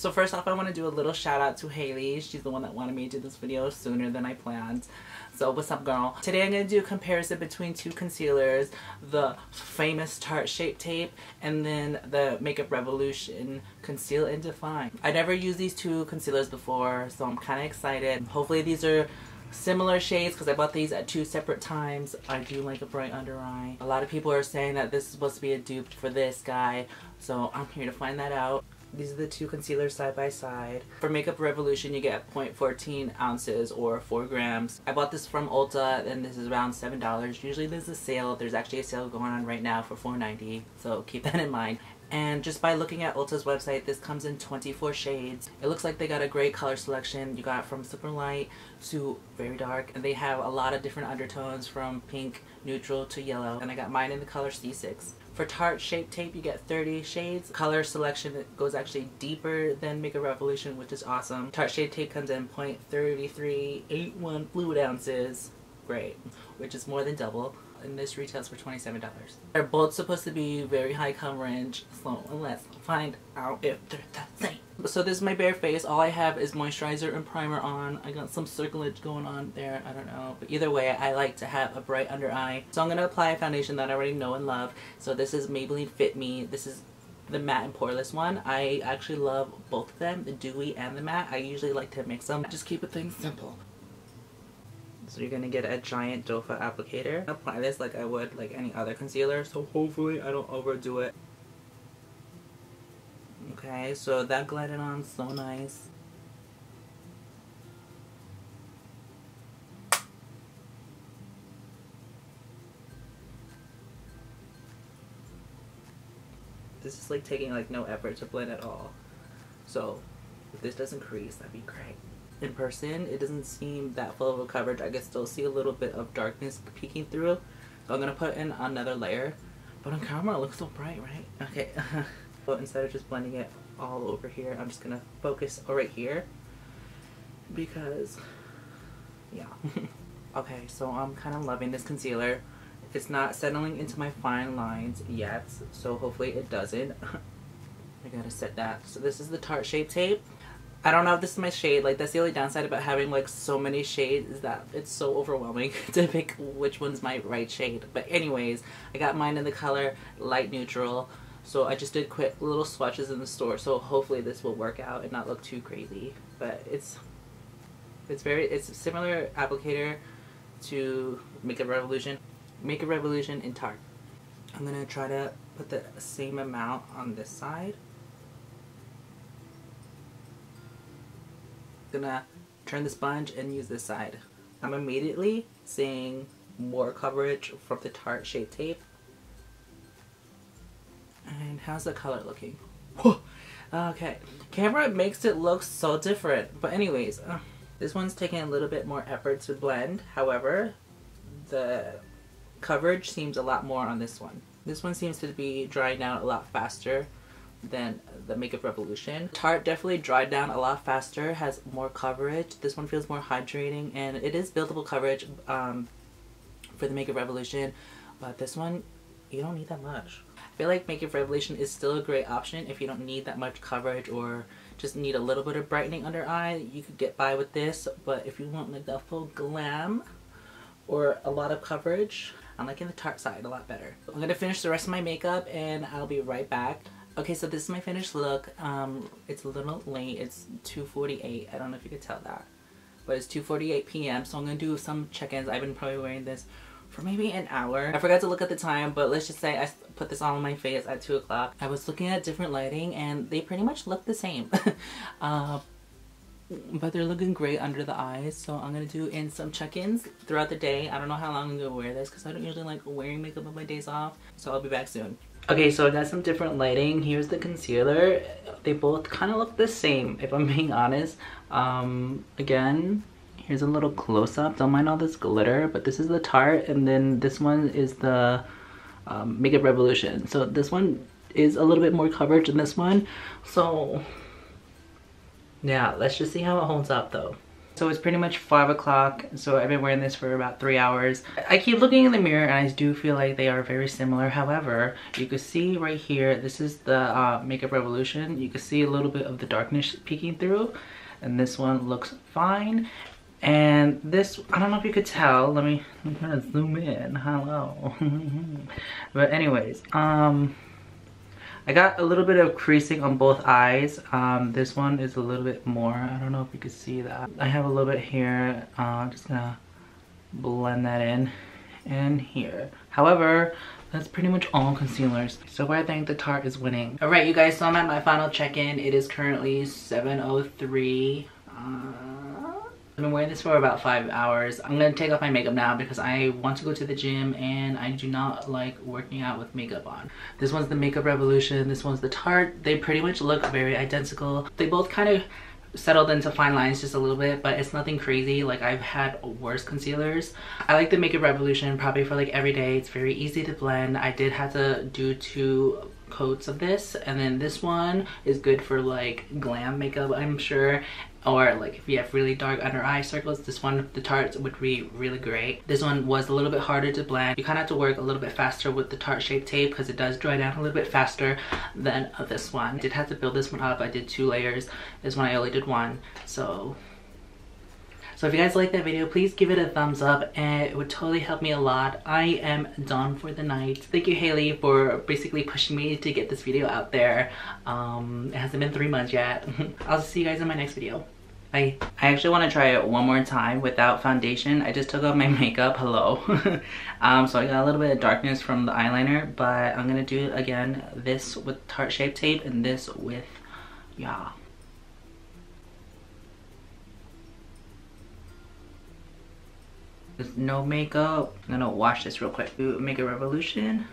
So first off, I want to do a little shout out to Haley. She's the one that wanted me to do this video sooner than I planned. So what's up girl? Today I'm going to do a comparison between two concealers, the famous Tarte Shape Tape and then the Makeup Revolution Conceal and Define. I never used these two concealers before so I'm kind of excited. Hopefully these are similar shades because I bought these at two separate times. I do like a bright under eye. A lot of people are saying that this is supposed to be a dupe for this guy so I'm here to find that out. These are the two concealers side by side. For Makeup Revolution, you get 0.14 ounces or 4 grams. I bought this from Ulta and this is around $7. Usually there's a sale. There's actually a sale going on right now for $4.90, so keep that in mind. And just by looking at Ulta's website, this comes in 24 shades. It looks like they got a great color selection. You got from super light to very dark. And they have a lot of different undertones from pink, neutral to yellow. And I got mine in the color C6. For Tarte Shape Tape, you get 30 shades. Color selection goes actually deeper than Makeup Revolution, which is awesome. Tarte Shape Tape comes in 0.3381 fluid ounces. Great. Which is more than double and this retails for $27. They're both supposed to be very high coverage, so let's find out if they're the same. So this is my bare face. All I have is moisturizer and primer on. I got some circlage going on there. I don't know. But either way, I like to have a bright under eye. So I'm going to apply a foundation that I already know and love. So this is Maybelline Fit Me. This is the matte and poreless one. I actually love both of them, the dewy and the matte. I usually like to mix them. Just keep things simple. So you're going to get a giant foot applicator. Apply this like I would like any other concealer. So hopefully I don't overdo it. Okay, so that glided on so nice. This is like taking like no effort to blend at all. So if this doesn't crease, that'd be great in person, it doesn't seem that full of a coverage. I can still see a little bit of darkness peeking through. So I'm to put in another layer. But on camera, it looks so bright, right? Okay. so instead of just blending it all over here, I'm just going to focus oh, right here. Because, yeah. okay, so I'm kind of loving this concealer. It's not settling into my fine lines yet, so hopefully it doesn't. I gotta set that. So this is the Tarte Shape Tape. I don't know if this is my shade. Like, that's the only downside about having, like, so many shades is that it's so overwhelming to pick which one's my right shade. But anyways, I got mine in the color light neutral. So I just did quick little swatches in the store. So hopefully this will work out and not look too crazy. But it's, it's very, it's a similar applicator to Makeup Revolution. Makeup Revolution in Tarte. I'm to try to put the same amount on this side. gonna turn the sponge and use this side. I'm immediately seeing more coverage from the Tarte Shape Tape. And how's the color looking? okay, camera makes it look so different. But anyways, uh, this one's taking a little bit more effort to blend. However, the coverage seems a lot more on this one. This one seems to be drying out a lot faster than the Makeup Revolution. Tarte definitely dried down a lot faster, has more coverage. This one feels more hydrating and it is buildable coverage um, for the Makeup Revolution, but this one, you don't need that much. I feel like Makeup Revolution is still a great option if you don't need that much coverage or just need a little bit of brightening under eye. You could get by with this, but if you want like that full glam or a lot of coverage, I'm liking the Tarte side a lot better. I'm to finish the rest of my makeup and I'll be right back. Okay, so this is my finished look. Um, it's a little late. It's 2.48. I don't know if you could tell that. But it's 2.48 p.m. So I'm going to do some check-ins. I've been probably wearing this for maybe an hour. I forgot to look at the time, but let's just say I put this on my face at 2 o'clock. I was looking at different lighting and they pretty much look the same. uh, but they're looking great under the eyes so I'm gonna do in some check-ins throughout the day I don't know how long I'm gonna wear this because I don't usually like wearing makeup on my days off so I'll be back soon Okay, so I got some different lighting. Here's the concealer. They both kind of look the same, if I'm being honest. Um, again, here's a little close-up. Don't mind all this glitter, but this is the Tarte, and then this one is the um, Makeup Revolution. So this one is a little bit more coverage than this one. So, yeah, let's just see how it holds up, though. So it's pretty much five o'clock. So I've been wearing this for about three hours. I keep looking in the mirror and I do feel like they are very similar. However, you can see right here, this is the uh, Makeup Revolution. You can see a little bit of the darkness peeking through and this one looks fine. And this, I don't know if you could tell. Let me, I'm gonna zoom in. Hello. but anyways, um, I got a little bit of creasing on both eyes. Um, this one is a little bit more. I don't know if you could see that. I have a little bit here. Uh, I'm just gonna blend that in and here. However, that's pretty much all concealers. So I think the Tarte is winning. All right, you guys, so I'm at my final check-in. It is currently 7.03. Uh, I've been wearing this for about five hours. I'm gonna take off my makeup now because I want to go to the gym and I do not like working out with makeup on. This one's the Makeup Revolution, this one's the Tarte. They pretty much look very identical. They both kind of settled into fine lines just a little bit but it's nothing crazy like I've had worse concealers I like the Makeup Revolution probably for like every day it's very easy to blend I did have to do two coats of this and then this one is good for like glam makeup I'm sure or like if you have really dark under eye circles this one the Tarte would be really great. This one was a little bit harder to blend. You kind of have to work a little bit faster with the Tarte shape tape because it does dry down a little bit faster than this one. I did have to build this one up. I did two layers. This one I only did one so so if you guys like that video, please give it a thumbs up and it would totally help me a lot. I am done for the night. Thank you, Haley, for basically pushing me to get this video out there. Um, it hasn't been three months yet. I'll see you guys in my next video. Bye. I actually want to try it one more time without foundation. I just took off my makeup. Hello. um, so I got a little bit of darkness from the eyeliner, but I'm going to do again this with Tarte Shape Tape and this with, yeah, No makeup. I'm gonna wash this real quick. Makeup Revolution.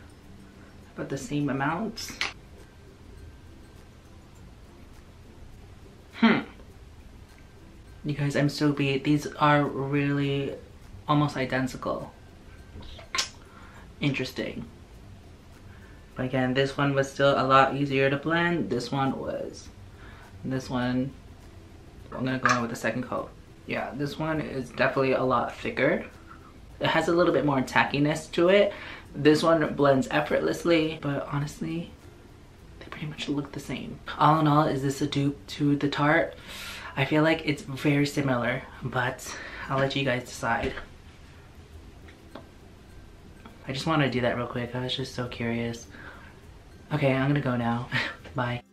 About the same amounts. Hmm. You guys, I'm so beat. These are really almost identical. Interesting. But again, this one was still a lot easier to blend. This one was. This one, I'm gonna go in with the second coat. Yeah, this one is definitely a lot thicker. It has a little bit more tackiness to it. This one blends effortlessly, but honestly, they pretty much look the same. All in all, is this a dupe to the Tarte? I feel like it's very similar, but I'll let you guys decide. I just want to do that real quick. I was just so curious. Okay, I'm gonna go now. Bye.